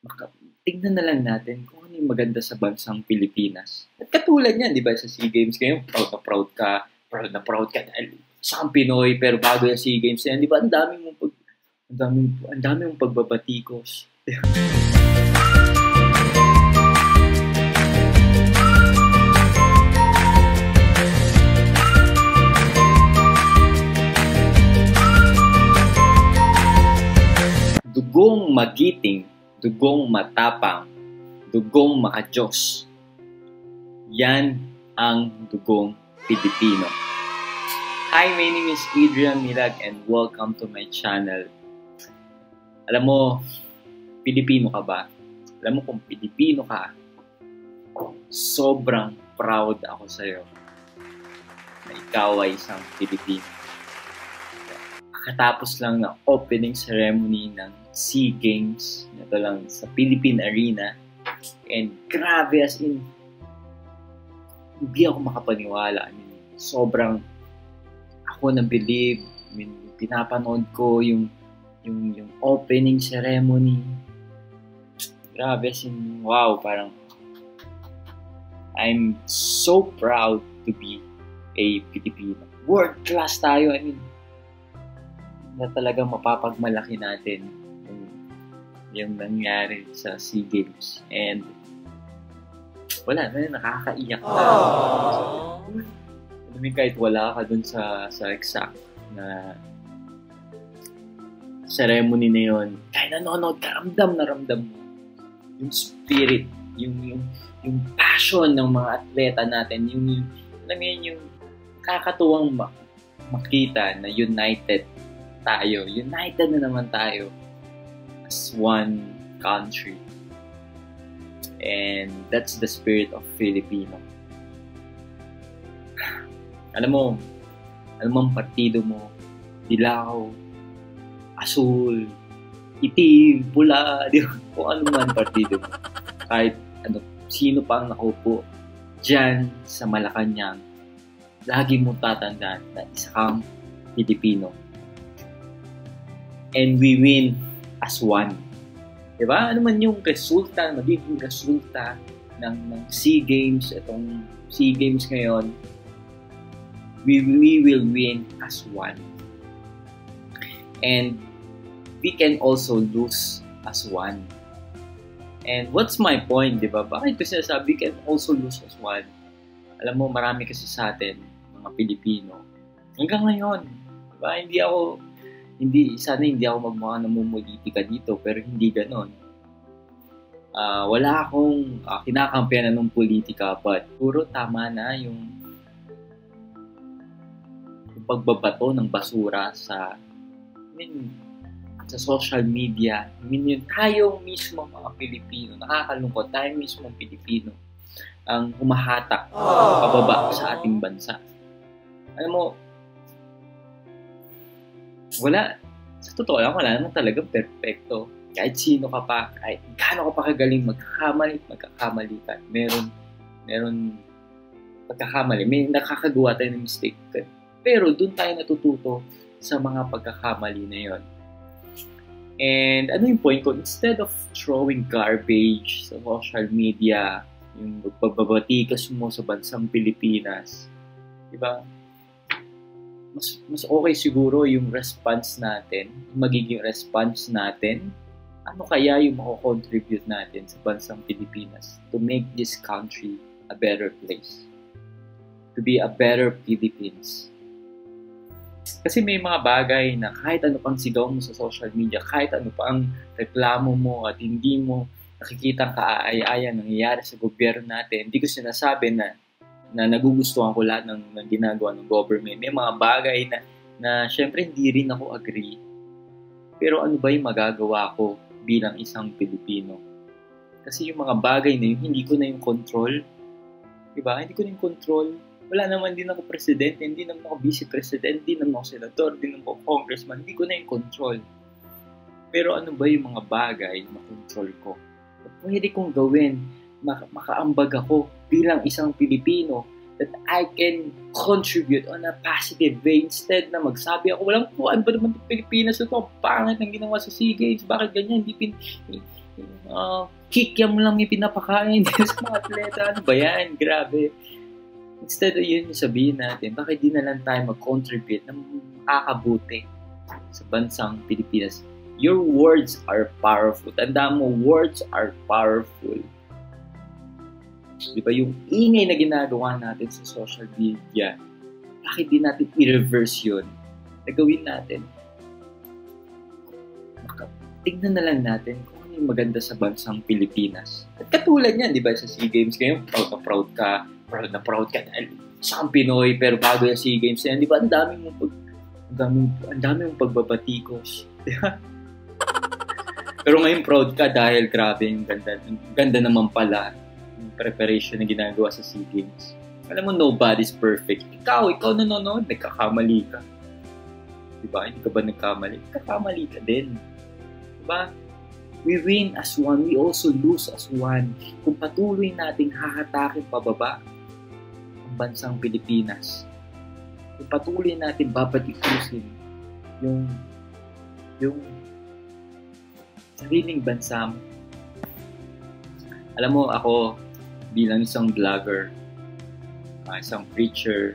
maka, tignan na lang natin kung ano yung maganda sa bansang Pilipinas. At katulad niyan, di ba, sa SEA Games ngayon, proud na proud ka, proud na proud ka dahil sa Pinoy, pero bago yung SEA Games yan, di ba, ang dami mong pag, ang dami, ang dami mong pagbabatikos. dugong magiting, dugong matapang, dugong makajos. Yan ang dugong Pilipino. Hi, my name is Adrian Milag and welcome to my channel. Alam mo, Pilipino ka ba? Alam mo kung Pilipino ka, sobrang proud ako sa'yo na ikaw ay isang Pilipino. Katapos lang ng opening ceremony ng SEA Games, ito lang sa Philippine Arena. And grabe as in, hindi ako makapaniwala. I mean, sobrang ako na believe, I mean, pinapanood ko yung yung yung opening ceremony. Grabe as in, wow, parang I'm so proud to be a Filipino. World class tayo. I mean, na talagang mapapagmalaki natin yung, nangyari sa SEA Games. And wala na, nakakaiyak na. I mean, kahit wala ka dun sa, sa exact na ceremony na yun, kahit nanonood ka, ramdam na ramdam mo yung spirit, yung, yung, yung passion ng mga atleta natin, yung, yung alam mo yun, yung kakatuwang makita na united tayo. United na naman tayo as one country. And that's the spirit of Filipino. Alam mo, alam mo ang partido mo, dilaw, asul, itim, pula, di ba? Kung ano man partido mo. Kahit ano, sino pa ang nakaupo dyan sa Malacanang, lagi mong tatandaan na isa kang Pilipino and we win as one. Diba? Ano man yung resulta, magiging resulta ng, ng SEA Games, itong SEA Games ngayon, we, we will win as one. And we can also lose as one. And what's my point, di ba? Bakit ko sinasabi, we can also lose as one? Alam mo, marami kasi sa atin, mga Pilipino, hanggang ngayon, di ba? Hindi ako hindi, sana hindi ako magmukha namumulitika dito, pero hindi ganon. Uh, wala akong uh, kinakampiyan ng politika, but puro tama na yung, yung pagbabato ng basura sa, I mean, sa social media. I mean, yun, tayo mismo mga Pilipino, nakakalungkot, tayo mismo Pilipino, ang humahatak pababa sa ating bansa. Alam mo, wala, sa totoo lang, wala naman talaga perfecto. Kahit sino ka pa, kahit gaano ka pa kagaling magkakamali, magkakamali ka. Meron, meron pagkakamali. May nakakagawa tayo ng mistake. Pero doon tayo natututo sa mga pagkakamali na yon. And ano yung point ko? Instead of throwing garbage sa social media, yung pagbabatikas mo sa bansang Pilipinas, di ba? Mas, mas okay siguro yung response natin, magiging response natin, ano kaya yung mako-contribute natin sa bansang Pilipinas to make this country a better place? To be a better Philippines. Kasi may mga bagay na kahit ano pang sigaw mo sa social media, kahit ano pang reklamo mo at hindi mo nakikita ang kaaya-aya nangyayari sa gobyerno natin, hindi ko sinasabi na na nagugustuhan ko lahat ng, ng ginagawa ng government. May mga bagay na, na syempre hindi rin ako agree. Pero ano ba yung magagawa ko bilang isang Pilipino? Kasi yung mga bagay na yun, hindi ko na yung control. Diba? Hindi ko na yung control. Wala naman din ako presidente, hindi naman ako vice-president, hindi naman ako senador, hindi naman ako congressman, hindi ko na yung control. Pero ano ba yung mga bagay na control ko? Pwede kong gawin, makaambag ako bilang isang Pilipino that I can contribute on a positive way instead na magsabi ako, walang puan ba naman ng Pilipinas ito? Pangit ng ginawa sa SEA Games. Bakit ganyan? Hindi, pin, uh, kick mo lang yung pinapakain sa mga atleta. Ano ba yan? Grabe. Instead of yun, sabihin natin, bakit di na lang tayo mag-contribute na makakabuti sa bansang Pilipinas? Your words are powerful. Tanda mo, words are powerful. Di ba yung ingay na ginagawa natin sa social media, bakit di natin i-reverse yun? Nagawin natin. Tignan na lang natin kung ano yung maganda sa bansang Pilipinas. At katulad niyan, di ba, sa SEA Games ngayon, proud na proud ka, proud na proud ka dahil sa Pinoy, pero bago yung SEA Games yan, di ba, ang dami mong pag, ang dami, ang dami mong pagbabatikos. Di ba? pero ngayon proud ka dahil grabe yung ganda, yung ganda naman pala preparation na ginagawa sa SEA Games. Alam mo, nobody's perfect. Ikaw, ikaw nanonood, nagkakamali ka. Di ba? Hindi ka ba nagkamali? Nagkakamali ka din. Di ba? We win as one, we also lose as one. Kung patuloy nating hahatakin pababa ang bansang Pilipinas, kung patuloy natin babatikusin yung yung sariling bansa mo. Alam mo, ako bilang isang vlogger, uh, isang preacher,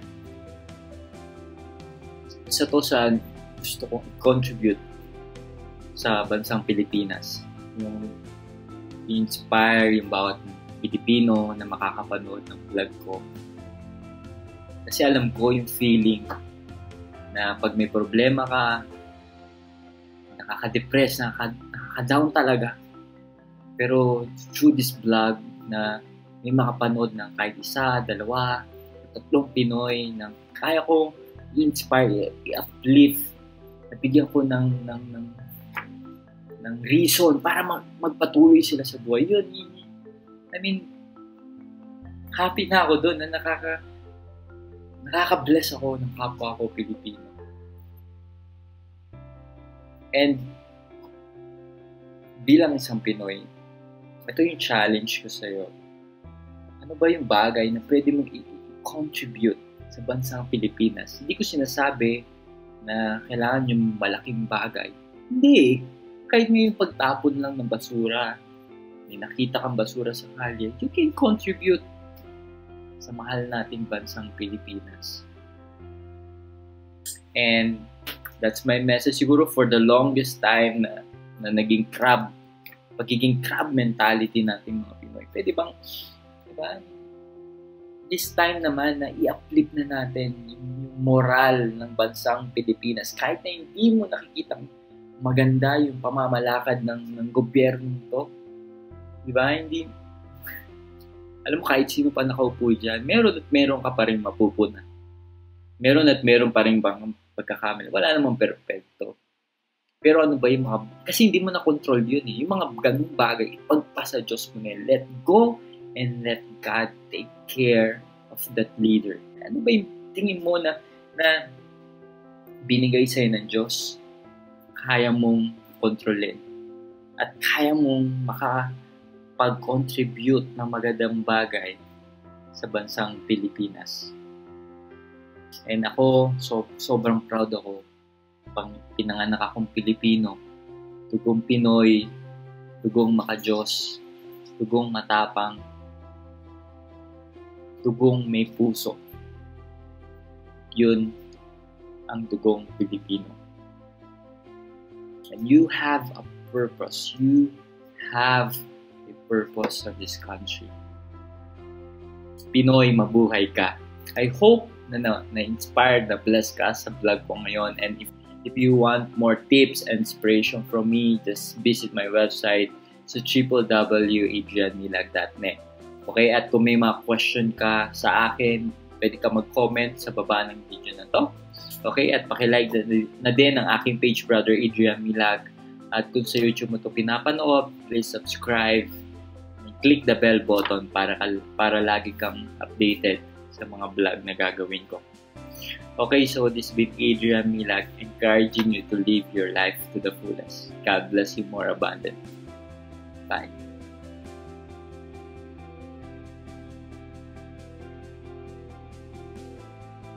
isa to sa gusto kong contribute sa bansang Pilipinas. Yung inspire yung bawat Pilipino na makakapanood ng vlog ko. Kasi alam ko yung feeling na pag may problema ka, nakaka-depress, nakaka-down talaga. Pero through this vlog na may makapanood ng kahit isa, dalawa, tatlong Pinoy na kaya ko i-inspire, i-uplift, nabigyan ko ng, ng, ng, ng reason para mag, magpatuloy sila sa buhay. Yun, I mean, happy na ako doon na nakaka, nakaka-bless ako ng kapwa ko Pilipino. And bilang isang Pinoy, ito yung challenge ko sa'yo ano ba yung bagay na pwede mong i-contribute sa bansang Pilipinas. Hindi ko sinasabi na kailangan yung malaking bagay. Hindi. Kahit may yung pagtapon lang ng basura, may nakita kang basura sa kalye, you can contribute sa mahal nating bansang Pilipinas. And that's my message siguro for the longest time na, na naging crab, pagiging crab mentality natin mga Pinoy. Pwede bang Diba? This time naman na i-uplift na natin yung moral ng bansang Pilipinas. Kahit na hindi mo nakikita maganda yung pamamalakad ng, ng gobyerno to. Di ba? Hindi, alam mo, kahit sino pa nakaupo dyan, meron at meron ka pa rin mapupuna. Meron at meron pa rin bang pagkakamali. Wala namang perfecto. Pero ano ba yung mga... Kasi hindi mo na-control yun eh. Yung mga ganung bagay, ipagpasa Diyos mo na let go and let God take care of that leader. Ano ba yung tingin mo na, na binigay sa'yo ng Diyos? Kaya mong kontrolin at kaya mong makapag-contribute ng magandang bagay sa bansang Pilipinas. And ako, so, sobrang proud ako pang pinanganak akong Pilipino, dugong Pinoy, dugong makajos, dugong matapang, dugong may puso. Yun ang dugong Pilipino. And you have a purpose. You have a purpose of this country. Pinoy, mabuhay ka. I hope na, na, na-inspired, na blessed ka sa vlog ko ngayon. And if, if you want more tips and inspiration from me, just visit my website sa www.adrianmilag.net. Okay, at kung may mga question ka sa akin, pwede ka mag-comment sa baba ng video na to. Okay, at pakilike na din ang aking page, Brother Adrian Milag. At kung sa YouTube mo to pinapanood, please subscribe, click the bell button para, para lagi kang updated sa mga vlog na gagawin ko. Okay, so this been Adrian Milag encouraging you to live your life to the fullest. God bless you more abundant. Bye.